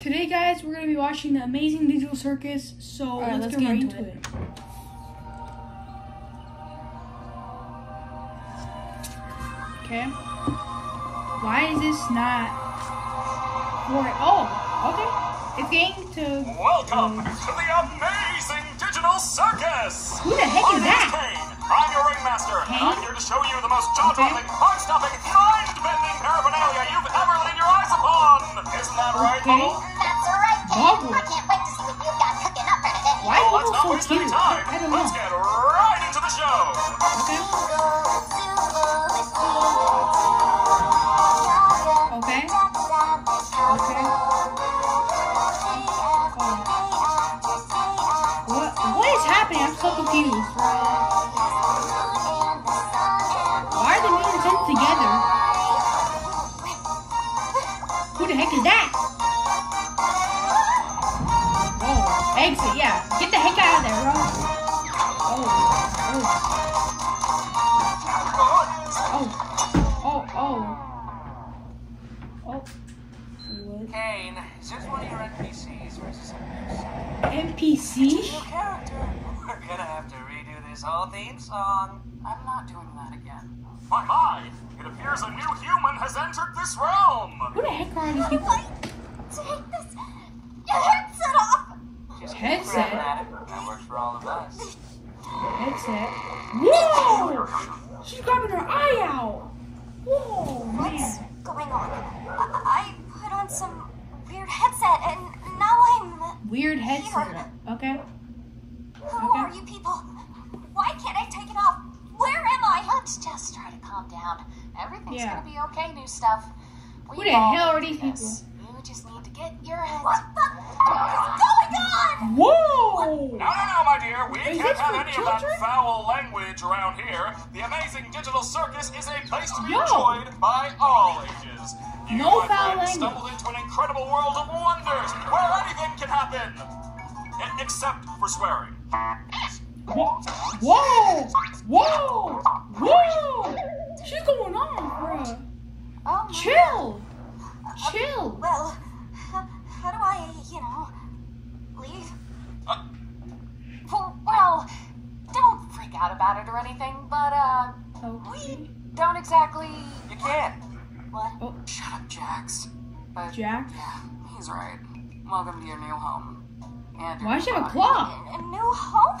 Today, guys, we're gonna be watching the Amazing Digital Circus. So right, let's, let's get, get right into into it. Okay. Why is this not for? Oh, okay. It's getting to. Welcome to the amazing digital circus! Who the heck My is name's that? Caine. I'm your ringmaster. and Caine? I'm here to show you the most jaw-dropping, heart-stopping, mind-bending paraphernalia you've ever laid your eyes upon. Isn't that right, Okay. Bubble? Oh, that's I can't wait to see what you've got cooking up for today. Why Well, is let's not Bubble waste so cute? time. I don't Let's get right into the show. Okay. Okay. Redo this whole theme song. I'm not doing that again. My, my, it appears a new human has entered this realm. Who the heck are these How do people? I take this your headset off? Just Headset? grabbing at it. That works for all of us. Headset. Whoa! She's grabbing her eye out. Whoa, What's man. going on? I, I put on some weird headset and now I'm. Weird headset. Okay. Who Okay. are you people? Why can't I take it off? Where am I? Let's just try to calm down. Everything's Yeah. gonna be okay, new stuff. We Who the hell are these this. You just need to get your head. What the is going on? Whoa! No, no, no, my dear. We Is can't have for any of that foul language around here. The amazing digital circus is a place to be Yo. enjoyed by all ages. You, No my foul friend, language. stumbled into an incredible world of wonders where anything can happen, except for swearing. Whoa! Whoa! Whoa! Whoa! She's going on, bruh. Oh, my Chill. Chill. Well, h- how do I, you know, leave? Uh, Well, well, don't freak out about it or anything, but, uh, Okay. don't exactly. You can't. What? Shut up, Jax. But Jack. yeah, he's right. Welcome to your new home. And Why new does she have a claw? A new home?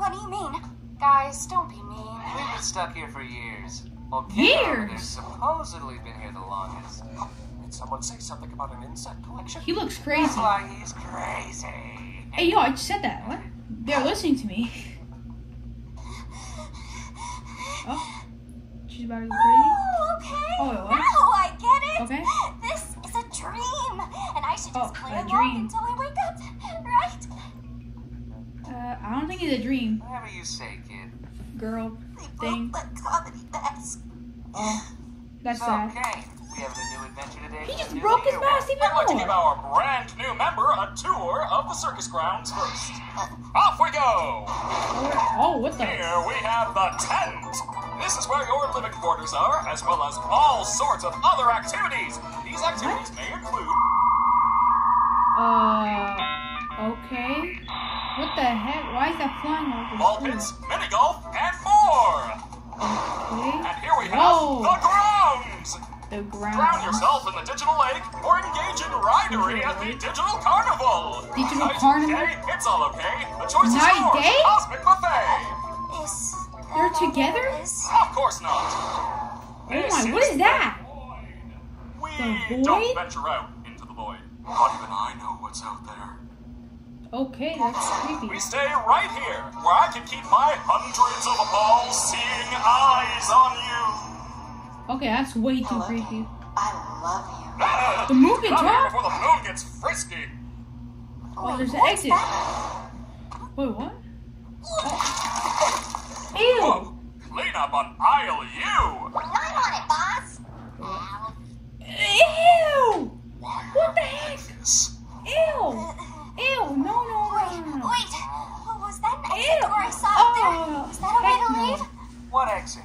What do you mean? Guys, don't be mean. We've been stuck here for years. Well, Caine over Years? there's supposedly been here the longest. did someone say something about an insect collection? He looks That's crazy. why he's crazy. Hey, yo, I just said that. What? They're listening to me. Oh, she's about to go crazy. Oh, okay. Oh, wait, what? Now I get it. Okay. This is a dream, and I should just Oh, play a along until I wake up, right? I don't think it's a dream, Whatever you say, kid. girl. They Thing. broke the comedy mask. Oh, that's So, sad. Caine, we have a new adventure today. He just broke his year. mask even I'd like to give our brand new member a tour of the circus grounds first. Off we go! Oh, what the? Here we have the tent. This is where your living quarters are, as well as all sorts of other activities. These activities may include Uh, okay. What the heck? Why is that flying over ball the pits, mini golf, and more. Okay. And here we have Whoa. the grounds. The ground. Drown yourself in the digital lake or engage in ridery at the digital carnival. Digital Night, carnival? Day, it's all okay. The choice Night, is yours. day? Cosmic buffet. Is They're together? there is? Of course not. Oh This my, what is that? We The don't venture out into the void. Not even I know what's out there. Okay, that's creepy. We stay right here, where I can keep my hundreds of all-seeing eyes on you. Okay, that's way too creepy. I love you. Ah, the moon can Come here talk? before the moon gets frisky. Oh, there's an exit. that? Wait, what? Ew! Whoa, clean up on aisle U. I'm on it, boss. Ew! Why What the heck? this? Ew! Ew! No, no, no, Is that a way to leave? What exit?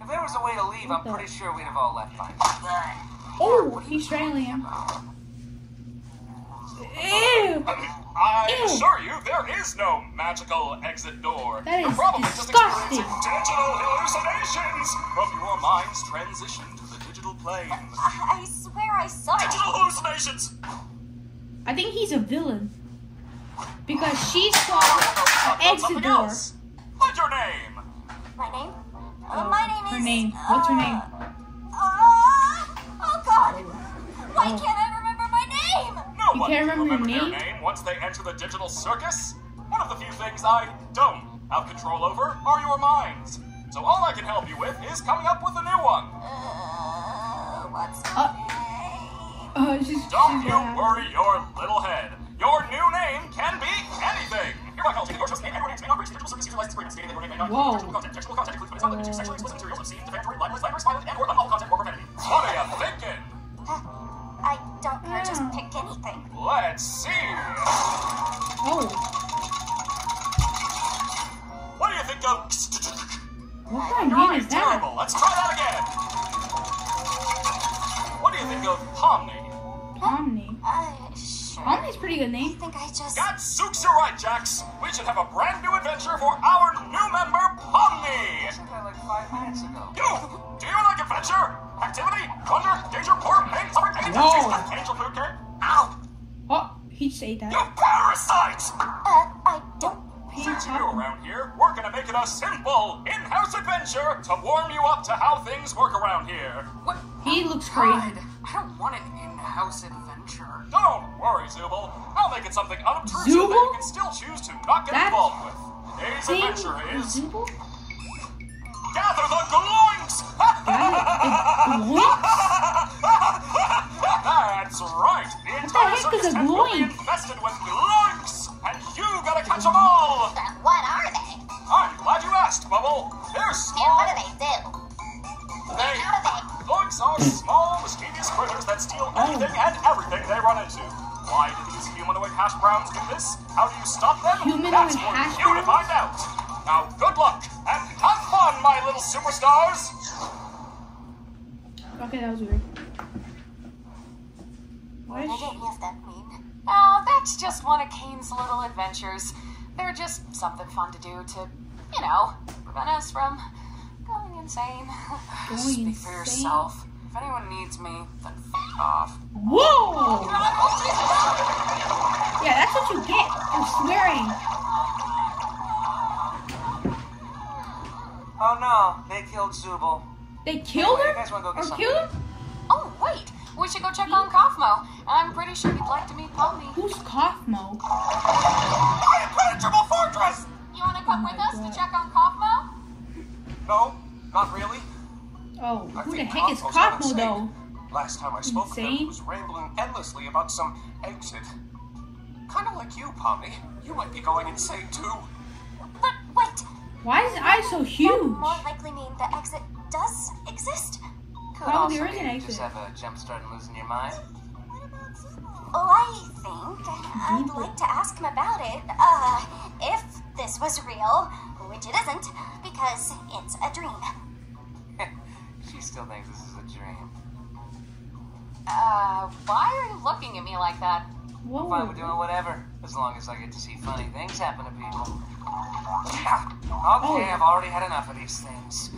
If there was a way to leave, I'm pretty sure we'd have all left by now. Oh, he's strangling him. Ew! I assure you, there is no magical exit door. That is You're probably disgusting. just experiencing digital hallucinations from your mind's transition to the digital plane. I swear I saw digital hallucinations. I think he's a villain because she saw. Talk an about exit something door. else. What's your name? My name? Uh, Oh, my name her is. name. What's her uh, name? Uh, oh God! Why Oh. can't I remember my name? No You one can't can remember remember your their name? name once they enter the digital circus. One of the few things I don't have control over are your minds. So all I can help you with is coming up with a new one. Uh, what's my Uh, name? Uh, she's, Don't she's you bad. worry your little head. Your new name can be anything. Hereby calls you your chosen name and your names may not breach the digital service user license agreement stating that your name may not Whoa. contain content. Textual content includes but is not limited to sexually explicit materials, obscene, defamatory, libelous, slanderous, violent, and or unlawful content or profanity. What are you thinking? I don't care. Just pick anything. Let's see. Oh, What do you think of? what kind of name is that? Terrible. Let's try that again. Pretty good I name. think I just. Gadzooks, you're right, Jax. We should have a brand new adventure for our new member, Pomni. I said that like five minutes ago. You, do you like adventure, activity, wonder, danger, horror, pain, suffering, pain, No. angel food cake? Ow! Oh, he'd say that. You parasite! Uh, I don't. Since you're new around here, we're gonna make it a simple in-house adventure to warm you up to how things work around here. What? He looks God, crazy. I don't want an in-house adventure. Don't worry, Zooble. I'll make it something unobtrusive that you can still choose to not get That's- involved with. Today's Same adventure is Zooble? gather the gloinks! Gather That's right. The the entire heck is circus a tent will be gloink? infested with gloinks, and you gotta catch them all. What are they? I'm glad you asked, Bubble. They're small. And what do they do? They How do they? gloinks are small, mischievous critters that steal oh. anything and everything they run into. Why do these humanoid hash browns do this? How do you stop them? Humanoid That's for hash you to find out. Now, good luck and have fun, my little superstars. Okay, that was weird. What she? did any of that mean? Oh, that's just one of Caine's little adventures. They're just something fun to do to, you know, prevent us from going insane. Going Speak for yourself. If anyone needs me, then fuck off. Whoa! Yeah, that's what you get for swearing. Oh no, they killed Zooble. They killed Anyway, her? you guys go get Or killed him? Oh, wait, we should go check on Kaufmo. I'm pretty sure he'd like to meet Pomni. Who's Kaufmo? Impenetrable fortress! You want to come with us God. to check on Kaufmo? No, not really. Oh, I who the think heck is Kaufmo's gone though? Last time I spoke with him, he was rambling endlessly about some exit. Kind of like you, Pomni. You might be going insane too. But wait, Why is I eye so that huge? more likely mean the exit does exist? Could Probably also there is an mean you just have a jump start and losing your mind. Well, I think I'd like to ask him about it. Uh, if this was real, which it isn't, because it's a dream. she still thinks this is a dream. Uh, why are you looking at me like that? Whoa. Fine with doing whatever, as long as I get to see funny things happen to people. Yeah. Okay, Oh. I've already had enough of these things.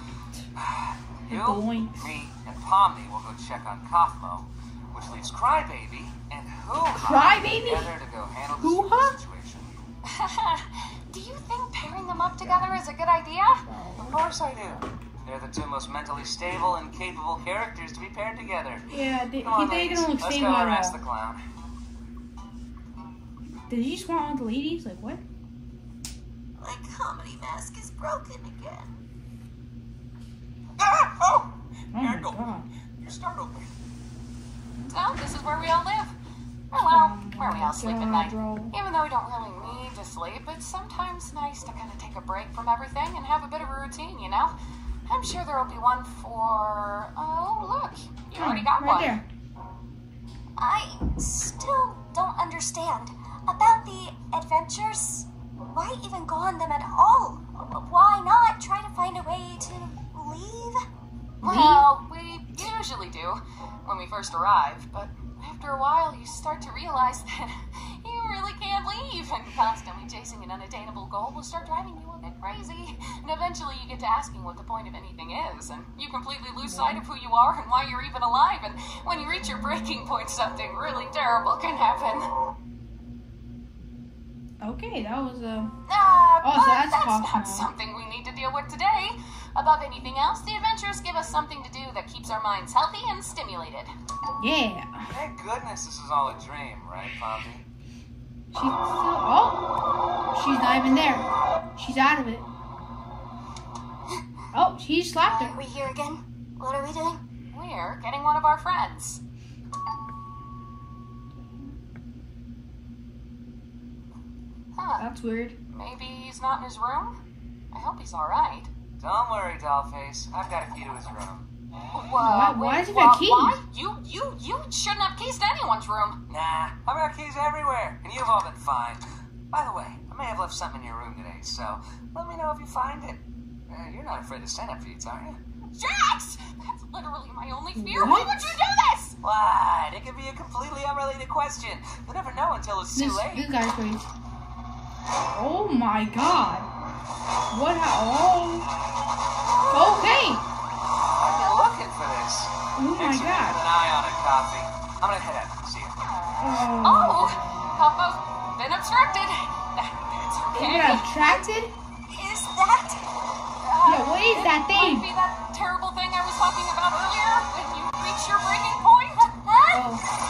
You, Doinks. me, and Pomni will go check on Kaufmo, which leaves Crybaby and Hoo-Ha Crybaby? together to go handle the Hoo-Ha? situation. Do you think pairing them up together is a good idea? Of course I do. They're the two most mentally stable and capable characters to be paired together. Yeah, they, Come on, he, they ladies, don't look let's stable go at harass all. the clown. Did you just want all the ladies? Like what? My comedy mask is broken again. Ah! Oh! Oh my Angle. god. You startled me. Well, this is where we all live. Or, well, where we all sleep at night. Even though we don't really need to sleep, it's sometimes nice to kind of take a break from everything and have a bit of a routine, you know? I'm sure there will be one for. Oh, look. You already got right one. there. I still don't understand about the adventures. Why even go on them at all? Why not try to find a way to leave? Well, we usually do when we first arrive, but after a while you start to realize that you really can't leave, and constantly chasing an unattainable goal will start driving you a bit crazy. And eventually you get to asking what the point of anything is, and you completely lose sight of who you are and why you're even alive, and when you reach your breaking point, something really terrible can happen. Okay, that was a. Uh, Oh, so that's that's not something we need to deal with today. Above anything else, the adventures give us something to do that keeps our minds healthy and stimulated. yeah. Thank goodness this is all a dream, right, Poppy? She's still oh she's not even there. She's out of it. Oh, she slapped her. Are her. we here again? What are we doing? We're getting one of our friends. Huh, That's weird. maybe he's not in his room? I hope he's alright. Don't worry, Dollface. I've got a key to his room. Why- why is it a wha- key? Why? You, you, you shouldn't have keys to anyone's room. Nah, I've got keys everywhere, and you've all been fine. By the way, I may have left something in your room today, so let me know if you find it. Uh, you're not afraid of centipedes, are you? Jax! That's literally my only fear. Why would you do this? What? It could be a completely unrelated question. You'll never know until it's too late. this guy's crazy. Oh my god. What ha- oh Okay. I've been looking for this. Oh my Thanks for god. keeping an eye on it, Coffee. I'm gonna head out. See ya. Oh. Oh, Papa's been abstracted. That, that's okay. it obstructed? Is that? Uh, yeah, what is that thing? Might be that terrible thing I was talking about earlier when you reach your breaking point. Huh? Oh.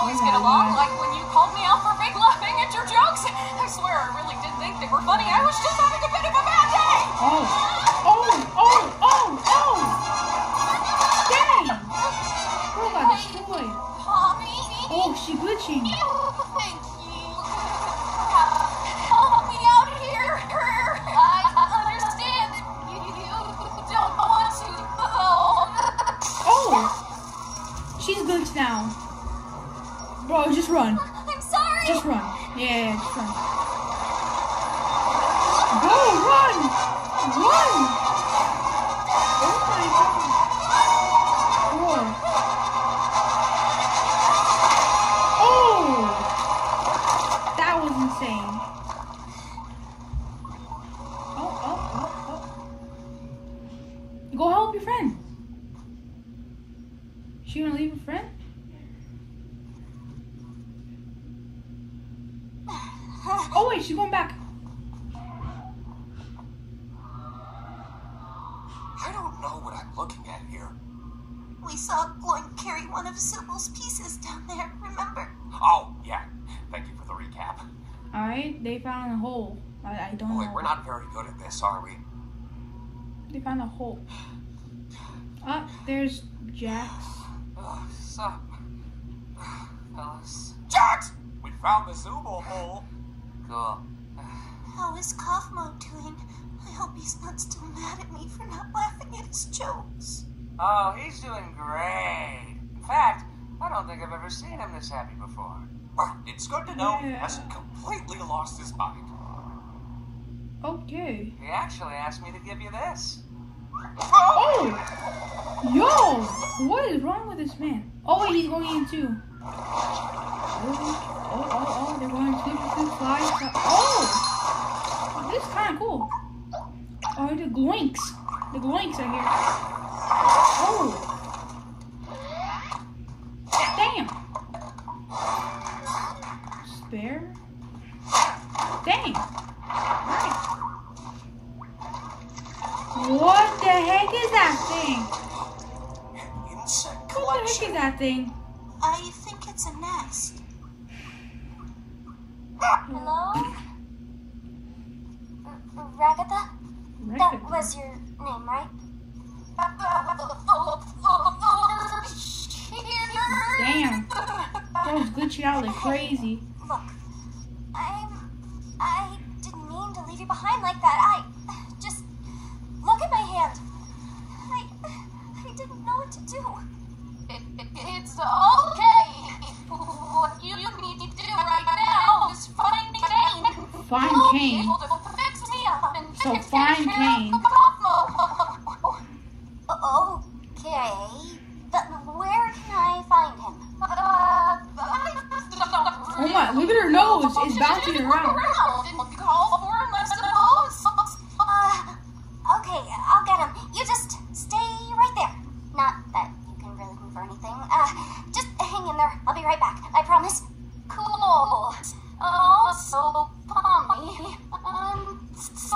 Always get along, like when you called me out for big laughing at your jokes. I swear I really did think they were funny. I was just having a bit of a bad day. Oh. Oh, oh, oh, oh! Dang! Girl got destroyed. Mommy. Oh, she glitching. Bro, just run. I'm sorry. Just run. Yeah, yeah, just run. Go, run! Run! Found a hole. Ah, there's Jax. Oh, sup, fellas. Jax! We found the Zooble hole. Cool. How is Kaufmo doing? I hope he's not still mad at me for not laughing at his jokes. Oh, he's doing great. In fact, I don't think I've ever seen him this happy before. It's good to know he hasn't completely lost his mind. Okay. He actually asked me to give you this. Oh! Yo! What is wrong with this man? Oh wait, he's going in too. Oh, oh, oh, oh, they're going super, super fly. Oh! This is kind of cool. Oh, the gloinks. The gloinks are here. Oh! Damn! Spare? Dang! Nice. What the heck is that thing? An insect What the heck collection.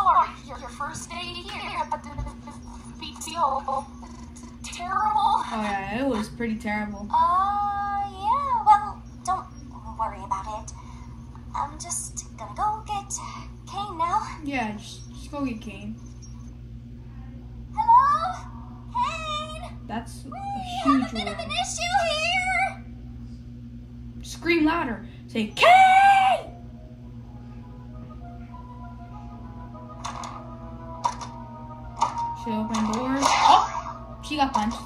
Sorry. Your, first day here at the PTO. Terrible. Oh yeah, it was pretty terrible. Uh, yeah, well, don't worry about it. I'm just gonna go get Caine now. Yeah, just, just go get Caine. Hello? Caine? That's a We huge have a bit of an issue here. Scream louder. Say Caine. Oh, she got punched.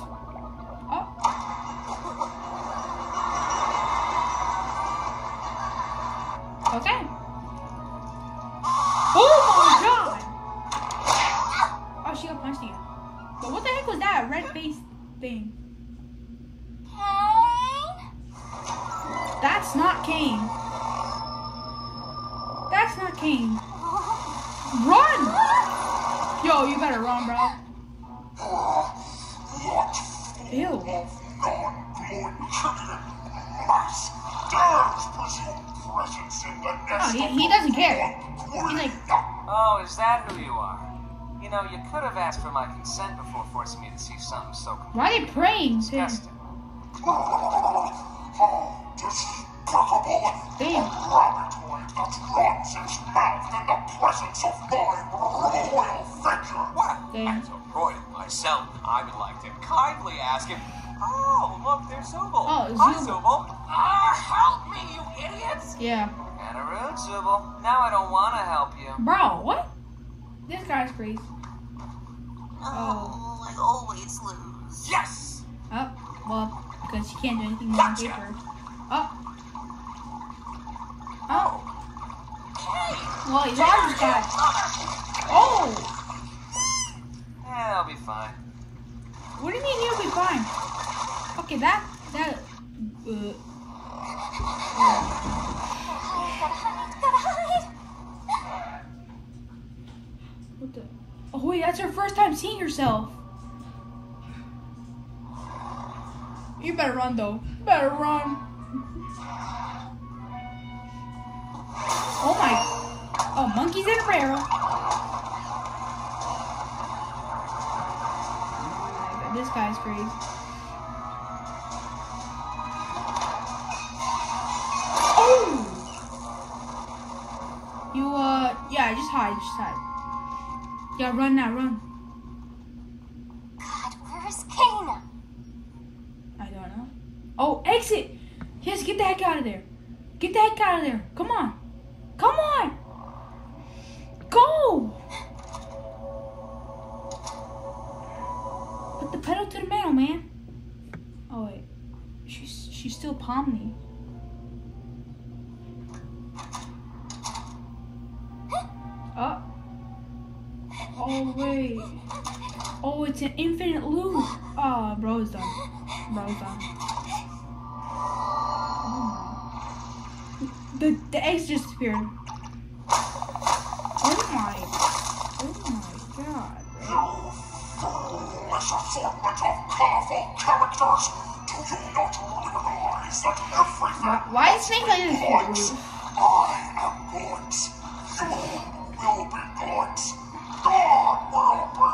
Damn. So, Roy, myself, I would like to kindly ask him. Oh, look, there's Zooble. Oh, Hi, Zooble. Zooble. Ah, help me, you idiots! Yeah. Kinda rude, Zooble. Now I don't want to help you. Bro, what? This guy's crazy. Oh, I always lose. Yes! Oh, well, because you can't do anything more on paper. Oh. Oh. Well, he's this guy. Oh! I'll be fine. What do you mean you'll be fine? Okay, that, that, uh, what the? Oh wait, that's her first time seeing herself. You better run though. You better run. Oh my. Oh, monkeys in a barrel. This guy's crazy. Oh! You, uh, yeah, just hide, just hide. Yeah, run now, run. God, where is Kana? I don't know. Oh, exit! Yes, get the heck out of there. Get the heck out of there. Come on. Come on! Go! Put the pedal to the metal, man. Oh, wait. She's, she's still palming. Oh. Oh, wait. Oh, it's an infinite loop. Oh, bro's done. Bro's done. Oh. The, the eggs just disappeared. Characters. Do you not realize that everything Why, why is Snake like this? I am good. You will be good. God will be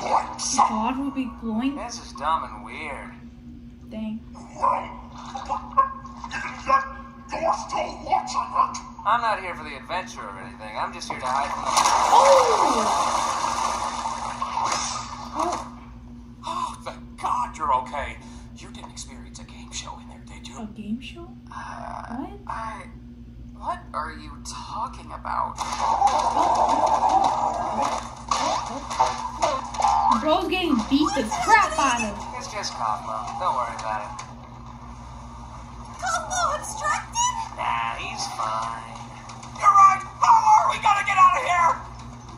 good. God will be glowing? This is dumb and weird. Dang. Well, you're still watching it. I'm not here for the adventure or anything. I'm just here to hide from the. Oh, Oh, thank God you're okay. You didn't experience a game show in there, did a you? game show? What? I. What are you talking about? Bro's getting beat the crap out of. It's just Kaufmo. Don't worry about it. Cosmo extracted? Nah, he's fine. You're right! Power! We gotta get out of here!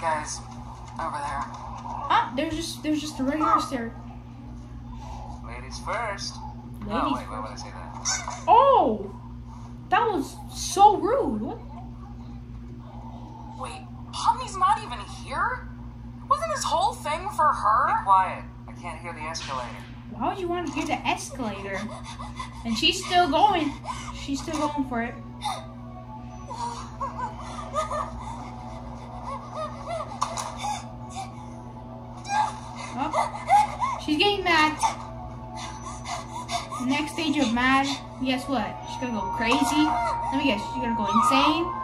Guys, over there. Ah, there's just there's just a regular stair. Ladies first. Ladies oh, wait, why first. would I say that? Oh! That was so rude. What? Wait, Pomni's not even here? Wasn't this whole thing for her? Be her? quiet. I can't hear the escalator. Why would you want to hear the escalator? And she's still going. She's still going for it. Oh, she's getting mad. The next stage of mad. Guess what? She's gonna go crazy. Let me guess. She's gonna go insane.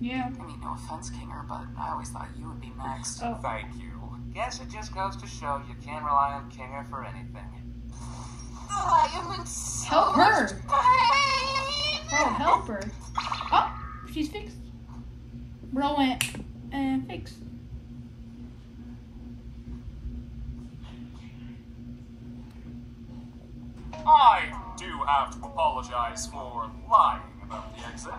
Yeah. I mean, no offense, Kinger, but I always thought you would be next. Oh, Thank you. Guess it just goes to show you can't rely on Kinger for anything. Oh, I am in so Help her. much pain. oh, help her. Oh, she's fixed. Bro went and fixed. I do have to apologize for lying about the exit.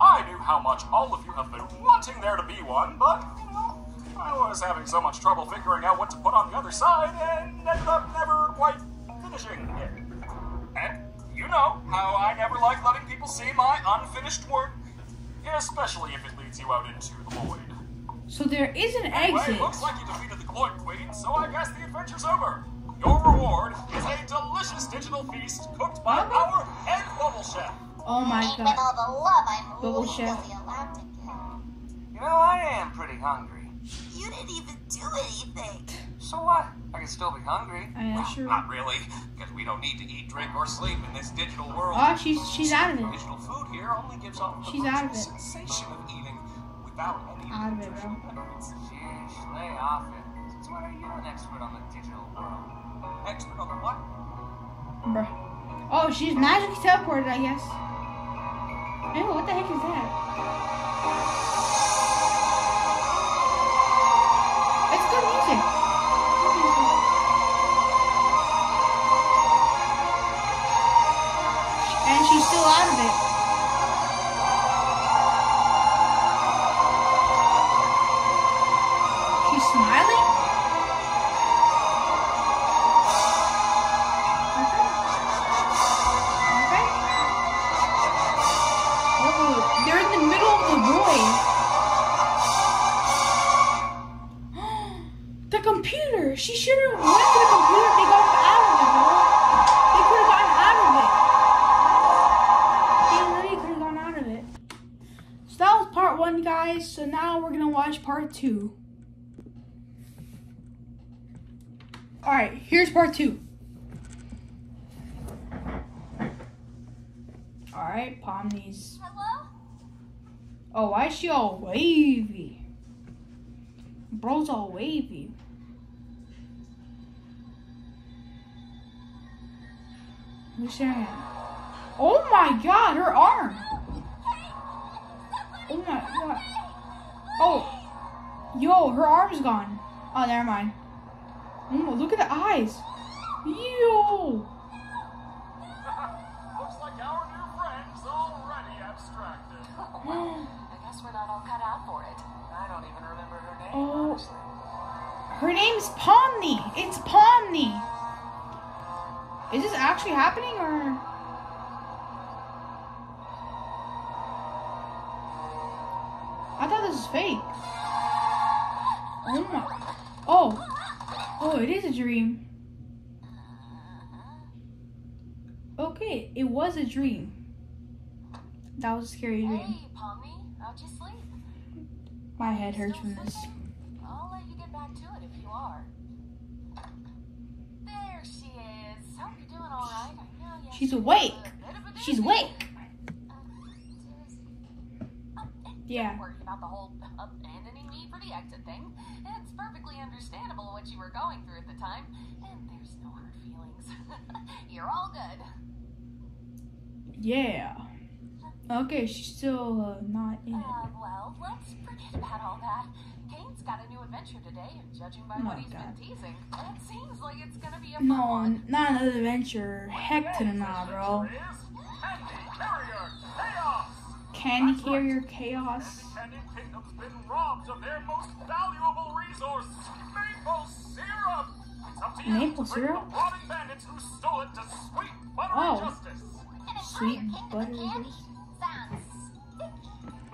I knew how much all of you have been wanting there to be one, but, you know, I was having so much trouble figuring out what to put on the other side and ended up never quite finishing it. And you know how I never like letting people see my unfinished work, especially if it leads you out into the void. So there is an Anyway, exit. looks like you defeated the Gloink Queen, so I guess the adventure's over. Your reward is a delicious digital feast cooked by our head bubble chef. Oh my Ain't with god. all the love I'm Bubble losing chef. to the You know, I am pretty hungry. You didn't even do anything. So what? I can still be hungry. Oh, I am sure. Not really, because we don't need to eat, drink, or sleep in this digital world. Oh, she's she's out of it. Digital food here only gives off the She's out of it. sensation of eating without any Out of it, nutrition bro. Sheesh, lay off it. Since when are you an expert on the digital world? Expert on the what? Bruh. Oh, she's magically teleported, I guess. Ew, what the heck is that? All right, here's part two. All right, Pomni's. Hello? Oh, why is she all wavy? Bro's all wavy. Who's staring at? Oh my god, her arm! Oh my god. Oh, yo, her arm's gone. Oh, never mind. Oh, look at the eyes. Yo! Looks like our new friend's already abstracted. I guess we're not all cut out for it. I don't even remember her name, Oh. honestly. Her name's Pomni. It's Pomni. Is this actually happening or? I thought this was fake. Oh my. Oh. Oh, it is a dream. Uh-huh. Okay, it was a dream. That was a scary dream. Hey, Pomni, how'd you sleep? My head hurts from this. I'll let you get back to it if you are. There she is. Hope you're doing all right. You She's awake. a bit of a She's awake. Uh, oh, and Yeah. Don't worry about the whole abandoning me for the exit thing. It's perfectly understandable what you were going through at the time, and there's no hard feelings. you're all good. Yeah. Okay, she's still uh, not in it. Uh, well, let's forget about all that. Caine's got a new adventure today, and judging by Oh, what he's God. been teasing, it seems like it's gonna be a fun No, one. not another adventure. Heck to the nah, bro. Is Candy Carrier Chaos! Candy right. Carrier Chaos. Candy Kingdom's been robbed of their most valuable resource, maple syrup. It's up to you Maple to bring syrup? the rotting bandits who stole it to sweet buttery Oh. justice. Sweet buttery. Candy. Sounds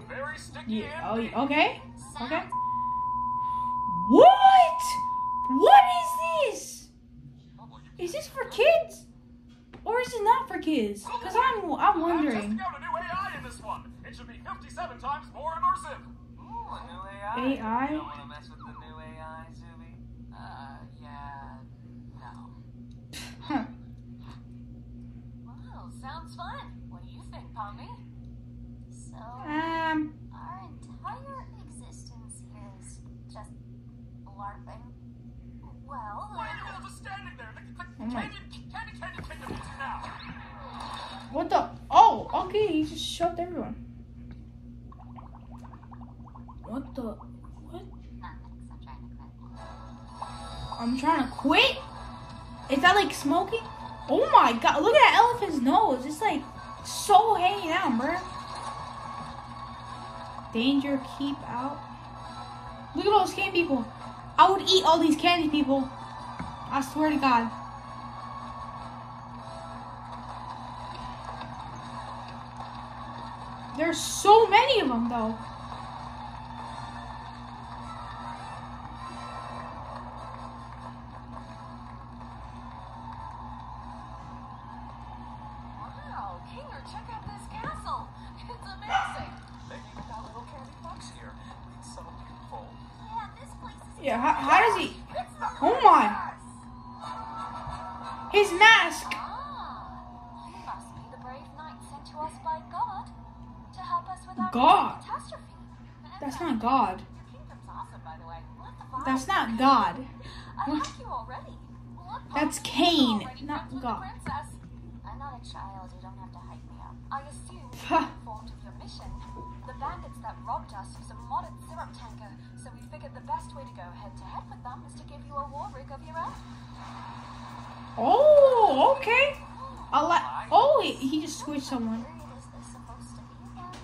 Very sticky Yeah. and Oh, okay. Okay. What? What is this? Is this for kids? Or is it not for kids? Cause I'm I'm I'm wondering. testing out a new AI in this one. It should be 57 times more immersive. Ooh, a new AI. AI? You don't want to mess with the new AI, Zuby? Uh, yeah, no. Huh. Wow, sounds fun. What do you think, Pomni? so. Um. Our entire existence here is just LARPing. Well, Why are you all just standing there? The, the Oh my- Candy, Candy Candy Kingdom needs you now. What the? Oh, okay. Everyone. What the? What? I'm trying to quit. I'm trying to quit. Is that like smoking? Oh my god! Look at that elephant's nose. It's like so hanging out, bro. Danger, keep out. Look at all those candy people. I would eat all these candy people. I swear to God. There's so many of them, though. Syrup tanker, so we figured the best way to go head to head with them is to give you a war rig of your own. Oh, okay. I like. Oh, he, he just switched someone. Period is this supposed to be again?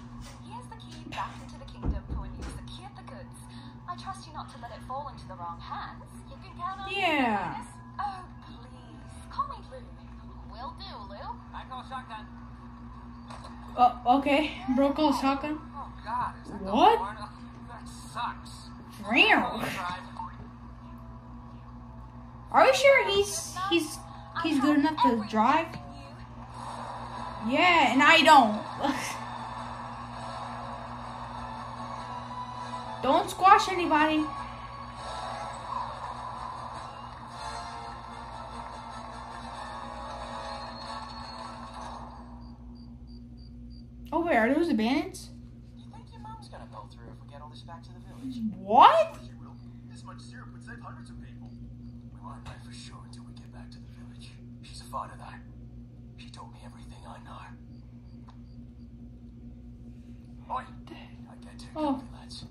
Here's the key back into the kingdom when you secure the goods. I trust you not to let it fall into the wrong hands. You can count on me, Yeah. Oh, please. Call me Lou. Will do, Lou. I call shotgun. Oh, okay. Broke all shotgun. Oh, God. What? sucks. Real. Are we sure he's he's he's good enough to drive? Yeah, and I don't. don't squash anybody. Oh wait, are those the bands? Through if we get all this back to the village? What? This much syrup would save hundreds of people. We won't know for sure until we get back to the village. She's a fighter, though. She told me everything I know. Oi! I get too Oh. comfy, lads.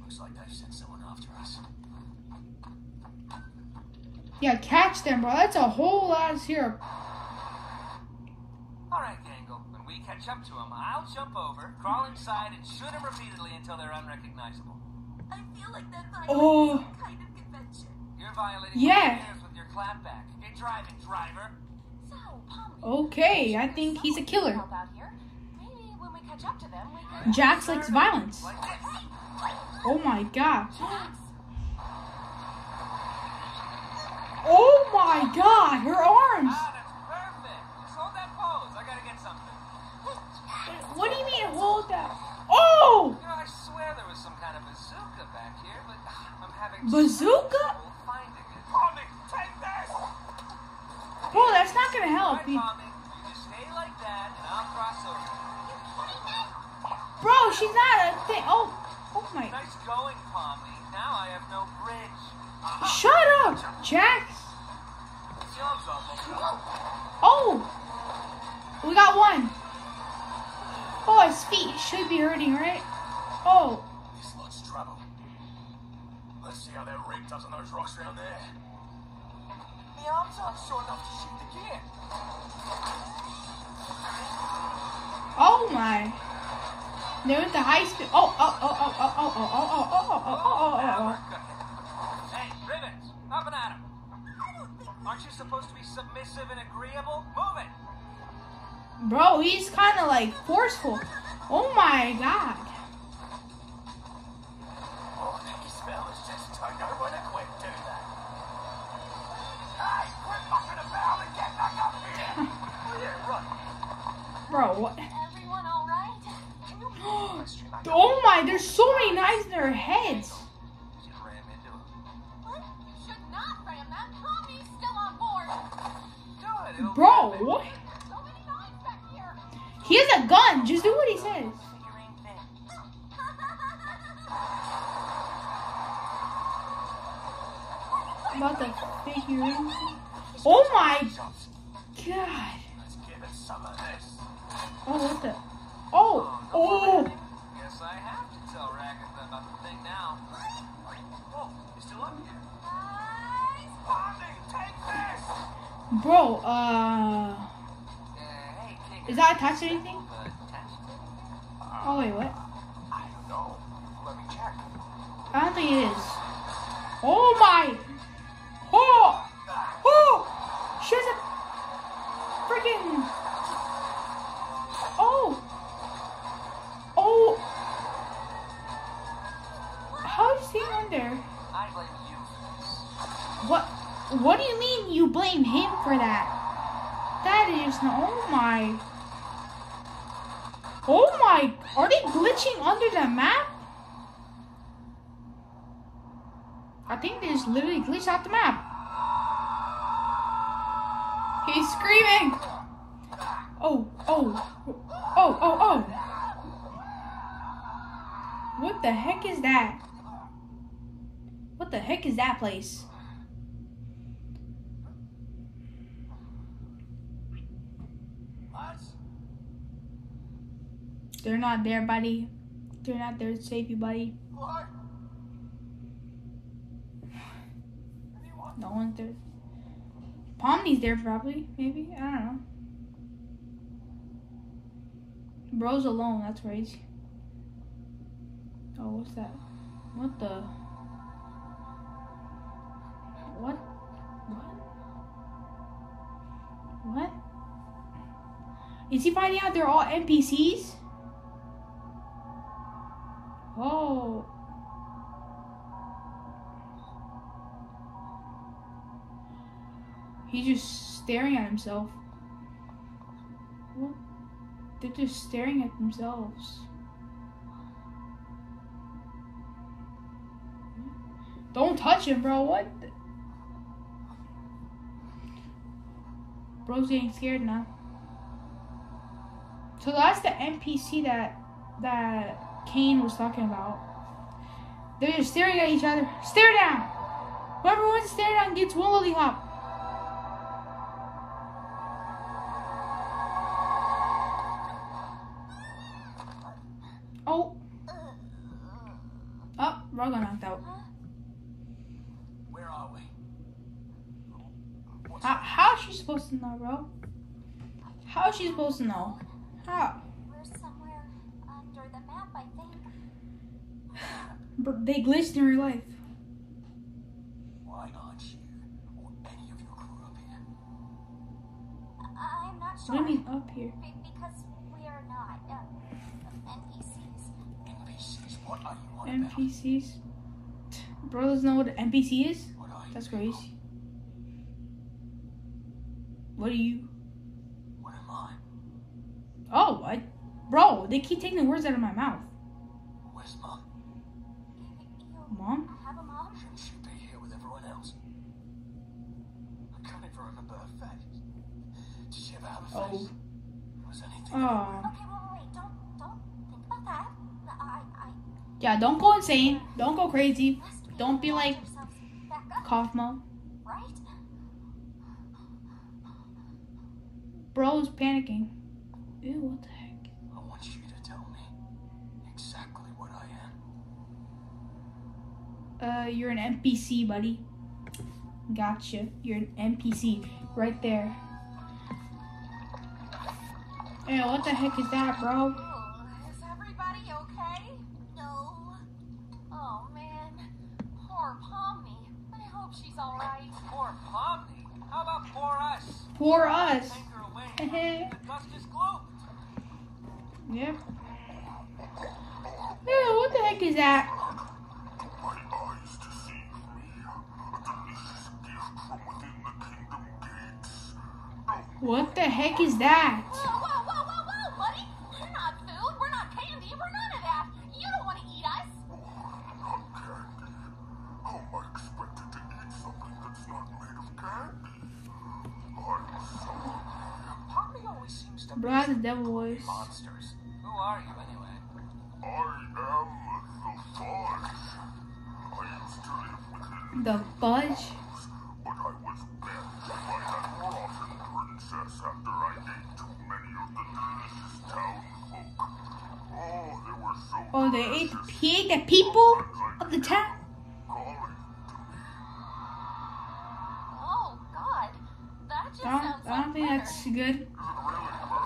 Looks like they've sent someone after us. Yeah, catch them, bro. That's a whole lot of syrup. All right, Gangle. When we catch up to them, I'll jump over, crawl inside, and shoot them repeatedly until they're unrecognizable. I feel like that violates Oh. kind of convention. You're violating Yeah. my with your clapback. Get driving, driver. So, Pomni, Okay, I think he's a killer. help out here. Maybe when we catch up to them. Jax likes violence. Like. Oh my god. Oh my god, her arms. Ah, What do you mean hold up? Oh! You know, I swear there was some kind of bazooka back here, but I'm having Bazooka? trouble finding it. Pomni, take this! Bro, that's not gonna help. Right, Pomni. You just stay like that, and I'll cross over. Bro, she's not a thing. Oh, oh my. Nice going, Pomni. Now I have no bridge. Uh-huh. Shut up, Jax. Oh! We got one. Oh, his feet should be hurting, right? Oh, This lot's trouble. Let's see how that rig does on those rocks down there. The arms aren't short enough to shoot the gear. oh my. They're at the high speed. Oh, oh, oh, oh, oh, oh, oh, oh, oh, oh, oh, oh, oh, we're oh. cooking. Hey, Ribbons, up and at 'em. Aren't you supposed to be submissive and agreeable? Move it. Bro, he's kind of like forceful. Oh my god. Bro, what? Oh my, there's so many knives in their heads. Literally the map. He's screaming. Oh, oh, oh, oh, oh. What the heck is that? What the heck is that place? They're not there, buddy. They're not there to save you, buddy. what? Anyone? No one's there. Pomni's there, probably. Maybe. I don't know. Bro's alone. That's crazy. Oh, what's that? What the? What? What? What? Is he finding out they're all NPCs? Oh. He's just staring at himself. What? They're just staring at themselves. Don't touch him, bro. What? Bro's getting scared now. So that's the NPC that that Caine was talking about. They're just staring at each other. Stare down. Whoever wants to stare down gets one lollipop. Ro got knocked out. Where are we? What's How, how is she supposed to know, bro? How is she supposed to know? How? We're somewhere under the map, I think. but They glitched in real life. Why aren't you or any of your crew up here? I'm not What sure. do you mean up here? Be- because we are not uh, NPCs. NPCs, what are you on about? NPCs. Bro doesn't know what an NPC is? What are you That's people? crazy. What are you? What am I? Oh, I. Bro, they keep taking the words out of my mouth. Where's mom? You Mom? have a mom? Shouldn't she be here with everyone else? I can't even remember her face. Did she ever have a Oh. face? Was anything Oh. Okay, wait, wait, wait. Don't, don't think about that. I, I Yeah, don't go insane. Don't go crazy. Don't be like Kaufmo Bro is panicking. Ew, what the heck? I want you to tell me exactly what I am. Uh, you're an NPC, buddy. Gotcha. You're an NPC. Right there. Hey, what the heck is that, bro? Is everybody okay? No. Oh man, poor Pomni. I hope she's alright. Poor Pomni. How about poor us? For us. Take her away. The dust is globe. Yep. Ew, what the heck is that? My eyes deceive me. A delicious gift from within the kingdom gates. No, What the heck is that? Bro has a devil voice. monsters. Who are you anyway? I am the fudge. I used to live within The fudge? but I was banned by that rotten princess after I ate too many of the delicious town folk. Oh, they were so Oh, they ate, delicious. he ate the people of the town? Calling to me. Oh, God. That just I don't, I don't think that's good.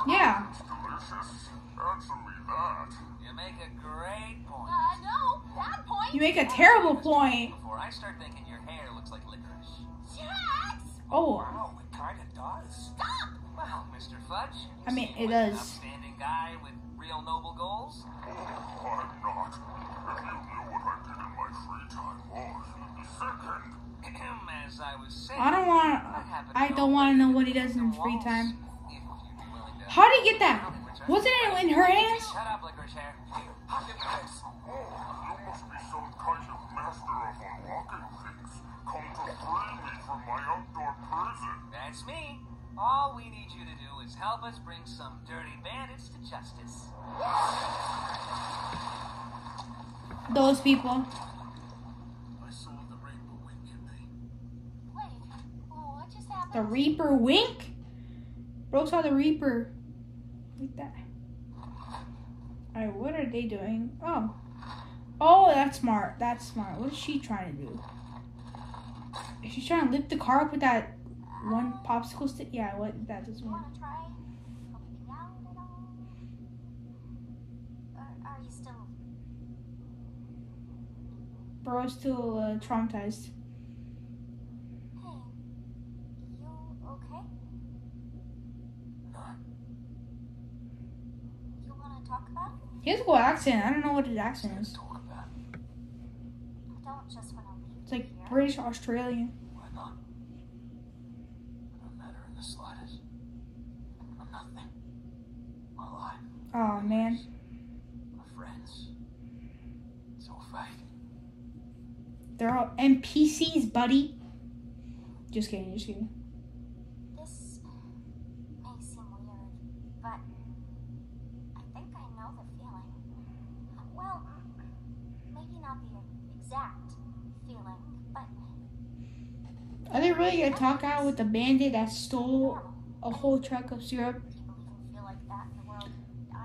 Yeah. It's delicious. Answer me that. You make a great point. Uh, no, bad point. You make a terrible point. Before I start thinking your hair looks like licorice. Jax! Oh, Wow, it kinda does. Stop! Well, Mr. Fudge, you I mean, seem it like an does. Outstanding guy with real noble goals. Oh, I'm not. If you knew what I did in my free time, oh, you'd be sickened. As I was saying, I don't want. happen I don't want to know what he does in kingdom his free walls, time. if you'd be willing to- How did he get that? Wasn't it in her hands? Shut up, licorice hair. Here, pocket this. Oh, you must be some kind of master of unlocking things. Come to free me from my outdoor prison. That's me. All we need you to do is help us bring some dirty bandits to justice. Those people. I saw the rainbow wing in me. Wait, what just happened? The Reaper wink? Bro saw the Reaper. Like that. Alright, what are they doing? Oh. Oh, that's smart. That's smart. What is she trying to do? Is she trying to lift the car up with that one popsicle stick? Yeah, what that does one. want still try helping me out at all? Or are you still Bro's still uh, traumatized. Hey, you okay? No. You want to talk about it? He has a cool accent. I don't know what his accent is. Talk about it. I don't just want to leave It's like here. British Australian. Why not? I don't matter in the slightest. I'm nothing. My life, Oh man. my friends. It's all fake. They're all NPCs, buddy. Just kidding, just kidding. This may seem weird, but Well, maybe not the exact feeling, but Are they really gonna talk out with the bandit that stole a whole truck of syrup? people feel like that in the world.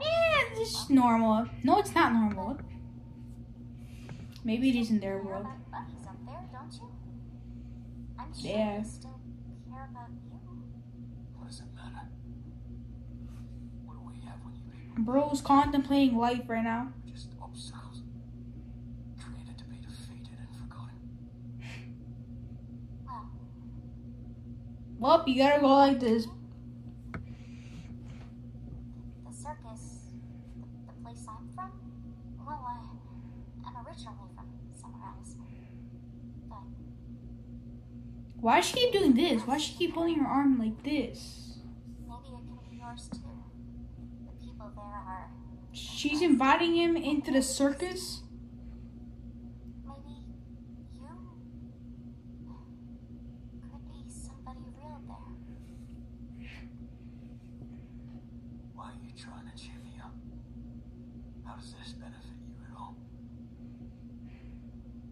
Yeah, this is normal. No, it's not normal. Maybe it is in their world. about buddies up there, don't you? I'm sure Yeah. they still care about you. What does it matter? What do we have when you people Bro's contemplating life right now. are just obstacles? Created to be defeated and forgotten. Well, Well, you gotta go like this. the circus, the, the place I'm from, well, I, I'm originally from somewhere else. But Why does she keep doing this? Why does she keep holding her arm like this? maybe it can be yours too. The people there are She's inviting him into the circus. maybe you could be somebody real there. Why are you trying to cheer me up? How does this benefit you at all?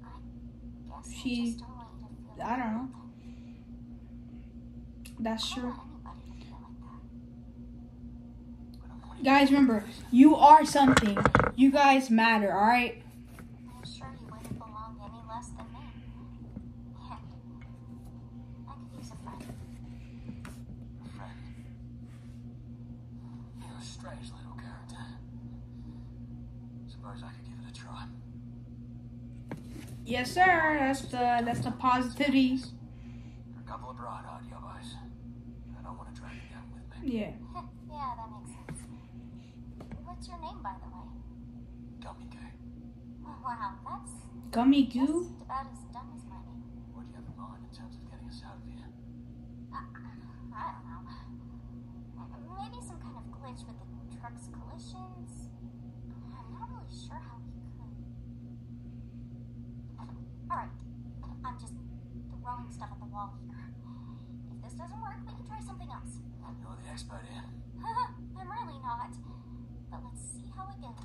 Guess I She- I don't know. That's true. Guys, remember, you are something. You guys matter, alright? I'm sure you wouldn't belong any less than me. Heck, I could use a friend. a friend. You're a strange little character. Suppose I could give it a try. Yes, sir. That's the that's the positivity. A couple of bright-eyed yubbos. I don't want to drag you down with me. Yeah. yeah, that makes sense. What's your name, by the way? Gummy gay. Oh, wow, that's Gummigoo. just about as dumb as my name. What do you have in mind in terms of getting us out of here? I, I don't know. Maybe some kind of glitch with the truck's collisions. I'm not really sure how we could. Alright, I'm just throwing stuff at the wall here. If this doesn't work, we can try something else. You're the expert here. I'm really not. But let's see how it goes.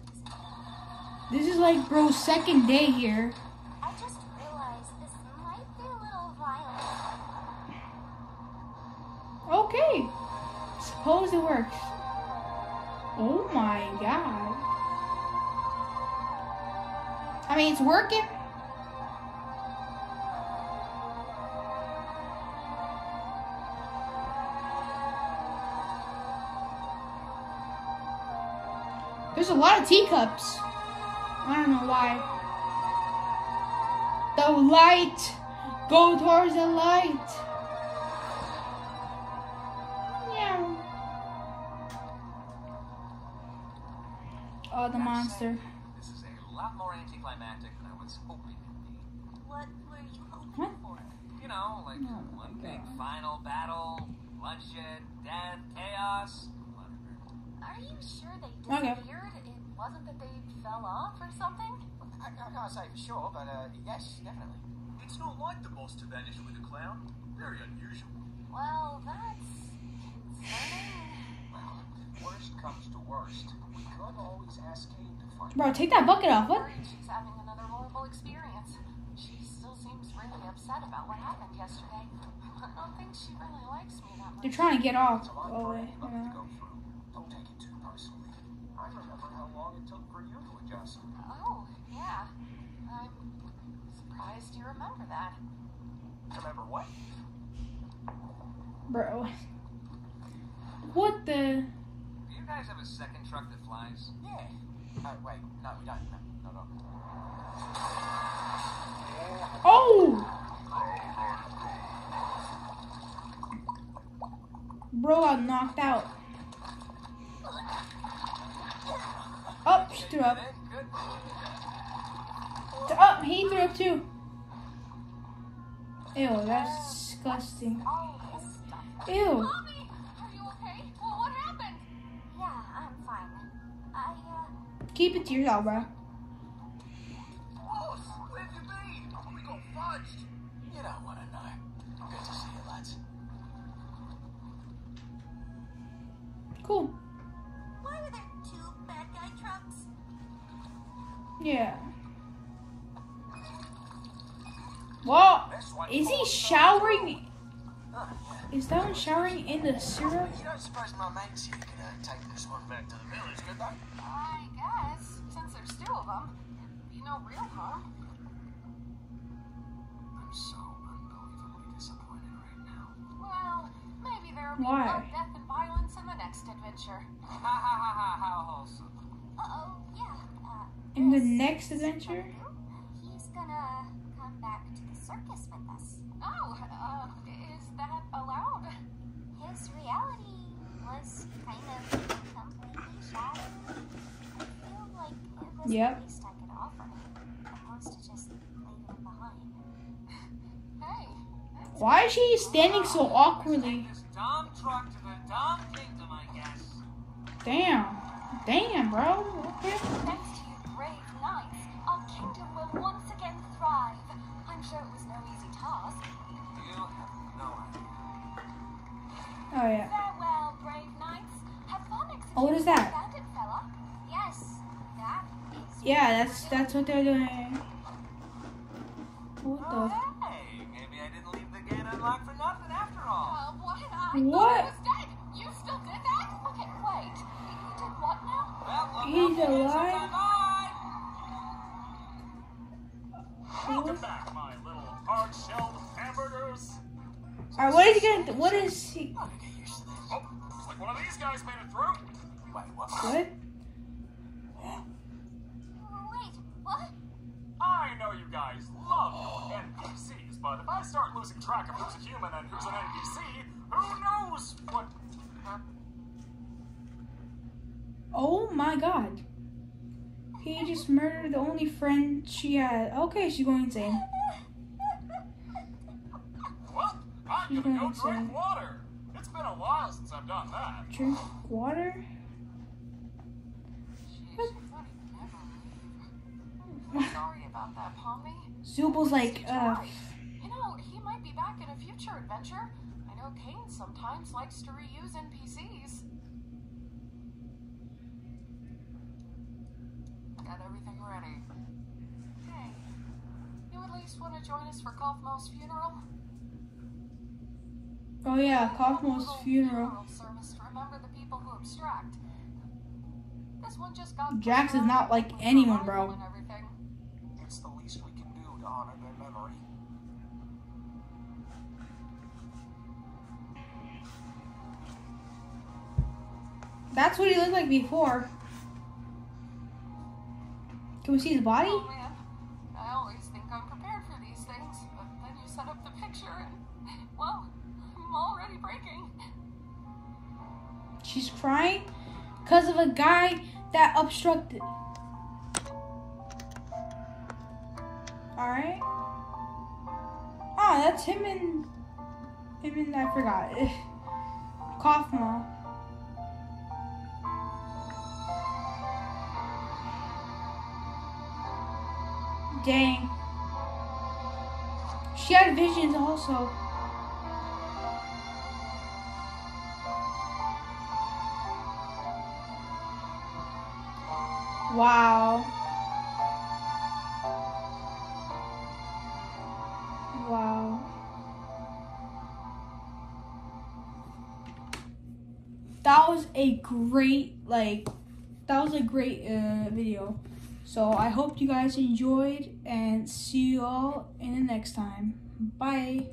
This is like bro's second day here. I just realized this might be a little violent. Okay. Suppose it works. Oh my god. I mean, it's working. There's a lot of teacups. I don't know why. The light. Go towards the light. Meow. Oh, the monster. This is a lot more anticlimactic than I was hoping it would be. What were you hoping What? for? You know, like Oh my one big final battle, bloodshed, death, chaos, whatever. Are you sure they Okay. disappeared? It wasn't that they fell off or something? I, I can't say for sure, but uh, yes, definitely. It's not like the boss to vanish with a clown. Very unusual. Well, that's concerning. Well, worst comes to worst. We could always ask Kate to find Bro, take that bucket off. What? She's having another horrible experience. She still seems really upset about what happened yesterday. I don't think she really likes me that They're trying to get off. It's a lot Oh, wait, yeah. Go through. Don't take it too personally. I remember how long it took for you to adjust. Oh, yeah. I'm surprised you remember that. Remember what? Bro. What the? Do you guys have a second truck that flies? Yeah. Uh, wait, no, we don't. No, no, no. Oh! Bro got knocked out. She threw up. Oh, he threw up too. Ew, that's disgusting. All this stuff. Ew. Mommy, are you okay? Well, what happened? Yeah, I'm fine. I, uh, Keep it to yourself, bro. Boss, where've you been? We got fudged. You don't want to know. Good to see you, lads. Cool. why were there two bad guy trucks? Yeah. Well, This one is he showering? Oh, Is that one showering in the syrup? You don't suppose my mates here could uh, take this one back to the village, could they? I guess, since there's two of them, it'd be no real harm. I'm so unbelievably disappointed right now. Well, maybe there'll be Why? more death and violence in the next adventure. Ha ha ha ha, how wholesome. Uh-oh, yeah. In the next adventure? He's gonna come back to the circus with us. Oh, uh, is that allowed? His reality was kind of completely shattered. I feel like it was Yep. the least I could offer him, opposed to just leaving him behind. Hey, Why is she standing so awkwardly? Dumb truck to the dumb kingdom, I guess. Damn. Damn, bro. Okay. Knights, our kingdom will once again thrive. I'm sure it was no easy task. You have no idea. Oh, yeah. Farewell, brave knights. Have fun executing Oh, what is that? bandit fella. Yes, that is. Yeah, that's that's what they're doing. What Oh, the? hey, maybe I didn't leave the gate unlocked for nothing after all. Uh, what? I What? Friend she had. Okay, she's going insane. Well, I'm She's gonna go going drink water. It's been a while since I've done that. Drink water? Jeez, I thought he'd never leave. Sorry about that, Pomni. Zooble's like, uh, You know, he might be back in a future adventure. I know Caine sometimes likes to reuse NPCs. Got everything ready. Hey, you at least want to join us for Kaufmo's funeral? oh yeah, We have a Kaufmo's little funeral. service to remember the people who abstract. This one just got Jax is not like anyone, bro. and everything. It's the least we can do to honor their memory. That's what he looked like before. Can we see his body? Oh man, I always think I'm prepared for these things, but then you set up the picture and, well, I'm already breaking. She's crying because of a guy that obstructed. Alright. Oh, that's him and him and I forgot. Kaufman. Dang. She had visions also. Wow. Wow. That was a great, like, that was a great uh, video. So I hope you guys enjoyed and see you all in the next time. Bye.